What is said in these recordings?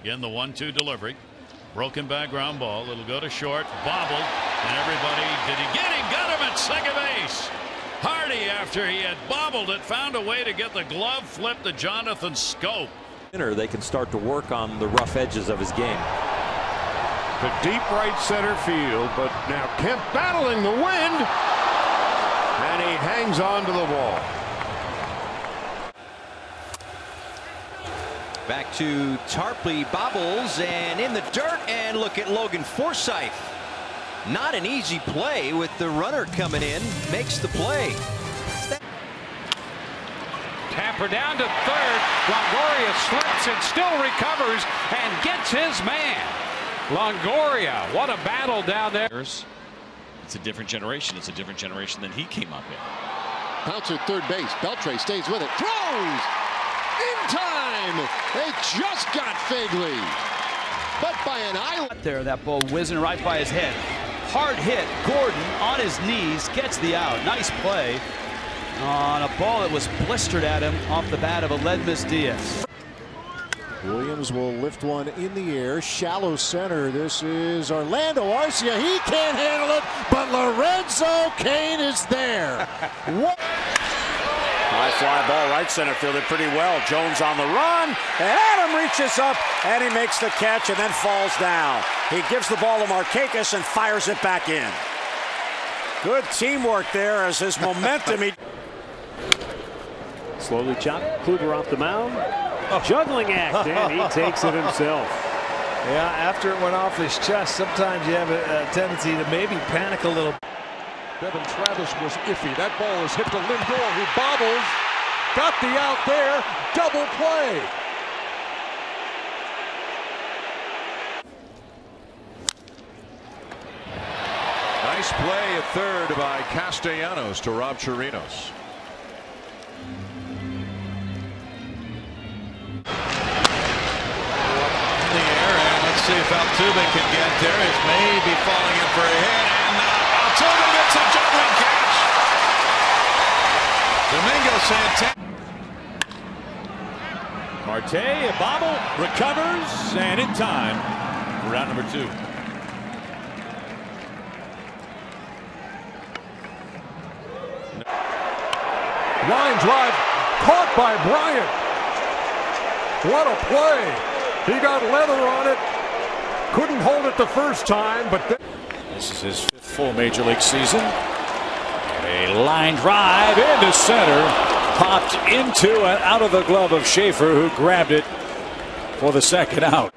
Again, the one-two delivery. Broken back ground ball. It'll go to short. Bobbled. And everybody, did he get him? Got him at second base. Hardy, after he had bobbled it, found a way to get the glove flipped to Jonathan Schoop. They can start to work on the rough edges of his game. To deep right center field, but now Kemp battling the wind. And he hangs on to the wall. Back to Tarpley, bobbles, and in the dirt, and look at Logan Forsythe. Not an easy play with the runner coming in, makes the play. Tapper down to third. Longoria slips and still recovers and gets his man. Longoria, what a battle down there. It's a different generation. It's a different generation than he came up in. Bouncer third base. Beltre stays with it. Throws! In time! They just got Fagley. But by an island. There, that ball whizzing right by his head. Hard hit. Gordon on his knees gets the out. Nice play on a ball that was blistered at him off the bat of Aledmys Diaz. Williams will lift one in the air. Shallow center. This is Orlando Arcia. He can't handle it, but Lorenzo Cain is there. what? High fly ball right center fielded pretty well. Jones on the run. And Adam reaches up and he makes the catch and then falls down. He gives the ball to Markakis and fires it back in. Good teamwork there as his momentum. He... Slowly chopped. Kluber off the mound. Juggling act, and he takes it himself. Yeah, after it went off his chest, sometimes you have a, a tendency to maybe panic a little. Devon Travis was iffy. That ball is hit to Lindor, who bobbles. Got the out there. Double play. Nice play at third by Castellanos to Rob Chirinos. See if Altuve can get there. He's maybe falling in for a hit, and uh, Altuve gets a juggling catch. Domingo Santana. Marte, a bobble, recovers, and in time for round number two. Line drive caught by Bryant. What a play. He got leather on it. Couldn't hold it the first time, but this is his fifth full major league season. A line drive into center, popped into and out of the glove of Schaefer, who grabbed it for the second out.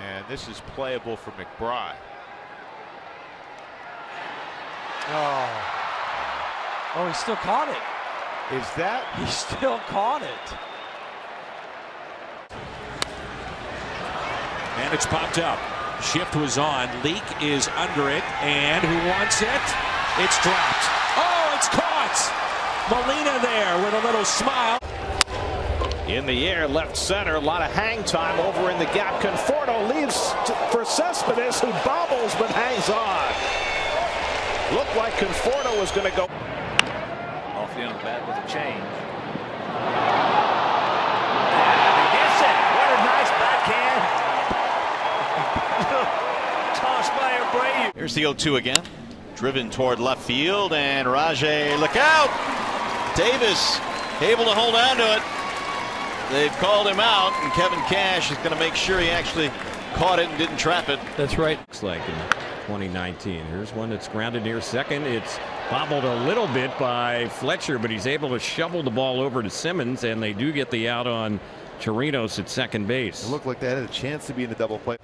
And this is playable for McBride. Oh. Oh, he still caught it. Is that? He still caught it. And it's popped up. Shift was on. Leak is under it. And who wants it? It's dropped. Oh, it's caught. Molina there with a little smile. In the air, left center. A lot of hang time over in the gap. Conforto leaves for Cespedes, who bobbles but hangs on. Looked like Conforto was going to go. Off the end of the bat with a change. Here's the 0-2 again. Driven toward left field, and Rajai, look out! Davis able to hold on to it. They've called him out, and Kevin Cash is going to make sure he actually caught it and didn't trap it. That's right. Looks like in 2019. Here's one that's grounded near second. It's bobbled a little bit by Fletcher, but he's able to shovel the ball over to Simmons, and they do get the out on Torinos at second base. It looked like they had a chance to be in the double play.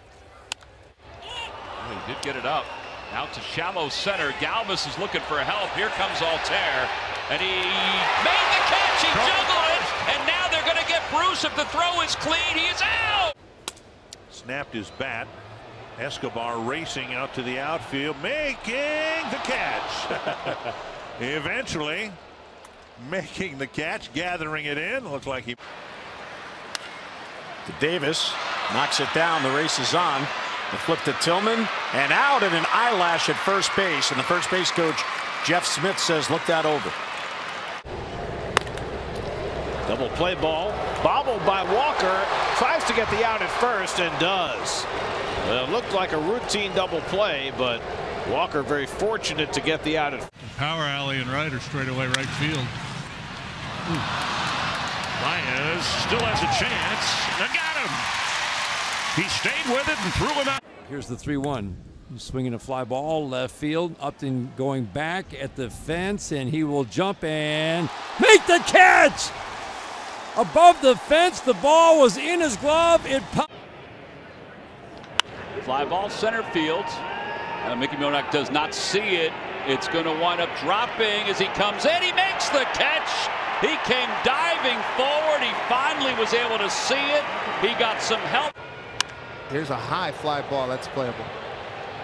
He did get it up. Out to shallow center. Galvis is looking for help. Here comes Altherr. And he made the catch. He juggled it. And now they're going to get Bruce. If the throw is clean, he's out. Snapped his bat. Escobar racing out to the outfield, making the catch. Eventually, making the catch, gathering it in. Looked like he. To Davis, knocks it down. The race is on. The flip to Tillman and out and an eyelash at first base. And the first base coach Jeff Smith says, look that over. Double play ball. Bobbled by Walker. Tries to get the out at first and does. Well, it looked like a routine double play, but Walker very fortunate to get the out at Power alley and Ryder straight away right field. Baez still has a chance. They got him. He stayed with it and threw him out. Here's the 3 1. Swinging a fly ball left field. Upton going back at the fence, and he will jump and make the catch! Above the fence, the ball was in his glove. It popped. Fly ball center field. Uh, Mickey Moniak does not see it. It's going to wind up dropping as he comes in. He makes the catch. He came diving forward. He finally was able to see it. He got some help. Here's a high fly ball that's playable.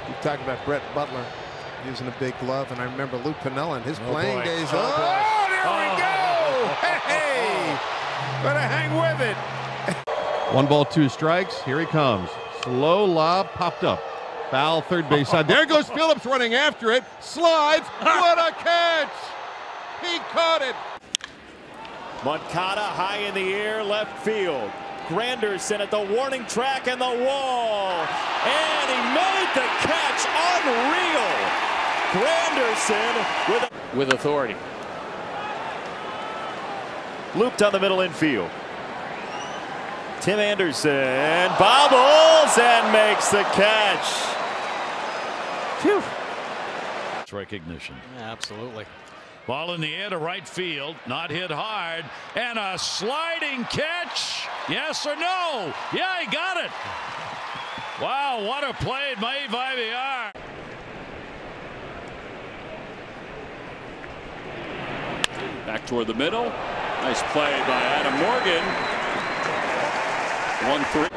You talk about Brett Butler using a big glove, and I remember Lou Piniella in his Oh, playing boy. days. Oh, Oh, boy. there we oh. go! Hey, better hang with it. One ball, two strikes. Here he comes. Slow lob popped up. Foul third base side. There goes Phillips running after it. Slides. What a catch! He caught it. Moncada high in the air, left field. Granderson at the warning track and the wall. And he made the catch. Unreal. Granderson with, with authority. Looped on the middle infield. Tim Anderson bobbles and makes the catch. Phew. It's recognition. absolutely. Ball in the air to right field, not hit hard, and a sliding catch. Yes or no? Yeah, he got it. Wow, what a play made by VR. Back toward the middle. Nice play by Adam Morgan. 1 3.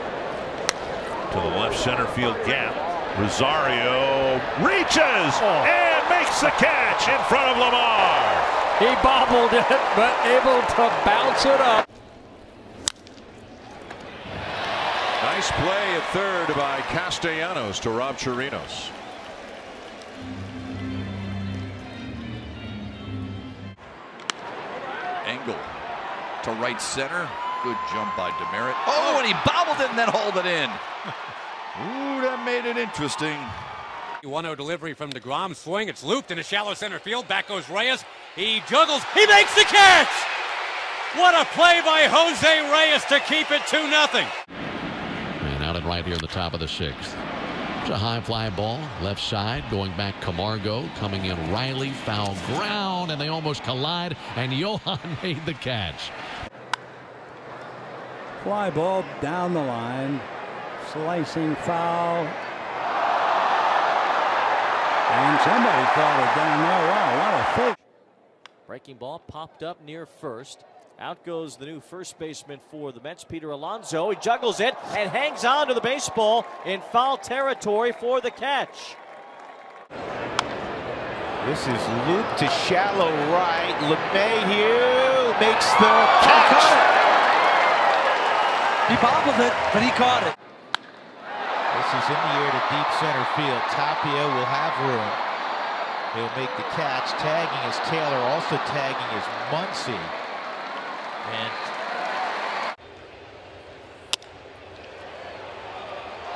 To the left center field gap. Rosario reaches oh. And makes the catch in front of Lamar. He bobbled it, but able to bounce it up. Nice play at third by Castellanos to Rob Chirinos. Angle to right center. Good jump by Demerit. Oh, and he bobbled it and then hauled it in. Ooh, that made it interesting. 1 0 delivery from DeGrom. Swing. It's looped in a shallow center field. Back goes Reyes. He juggles. He makes the catch! What a play by Jose Reyes to keep it 2 0. And out and right here in the top of the sixth. It's a high fly ball, left side, going back Camargo, coming in Riley, foul ground, and they almost collide, and Johan made the catch. Fly ball down the line. Slicing foul. And somebody caught it down there. Wow, what a fish. Breaking ball popped up near first. Out goes the new first baseman for the Mets, Peter Alonso. He juggles it and hangs on to the baseball in foul territory for the catch. This is looped to shallow right. LeMahieu makes the catch. He bobbled it, but he caught it. This is in the air to deep center field. Tapia will have room. He'll make the catch. Tagging is Taylor, also tagging is Muncy. And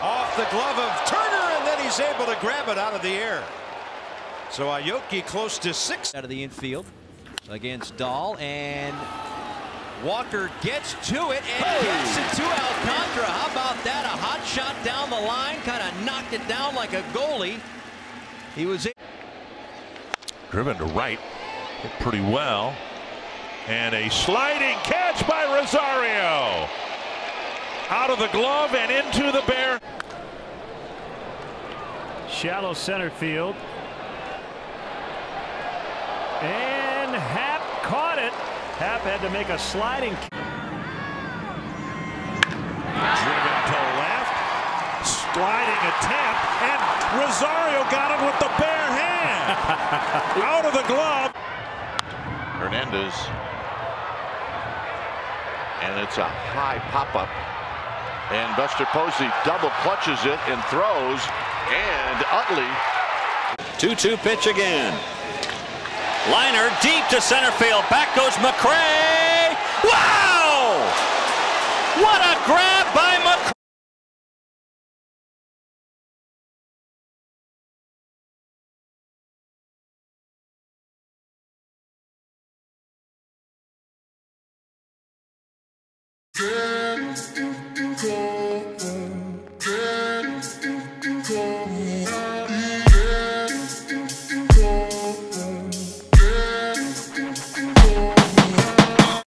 Off the glove of Turner, and then he's able to grab it out of the air. So Aoki close to six. Out of the infield against Dahl, and Walker gets to it and gets it to Alcantara. How about that? A hot shot down the line, kind of knocked it down like a goalie. He was. Driven to right. Hit pretty well. And a sliding catch by Rosario. Out of the glove and into the bear. Shallow center field. And Happ caught it. Happ had to make a sliding. Driven to left. Sliding attempt. And Rosario got it with the bare hand. Out of the glove. Hernandez. And it's a high pop-up. And Buster Posey double clutches it and throws. And Utley. 2 2 pitch again. Liner deep to center field. Back goes McRae. Wow! What a grab by McRae. Good.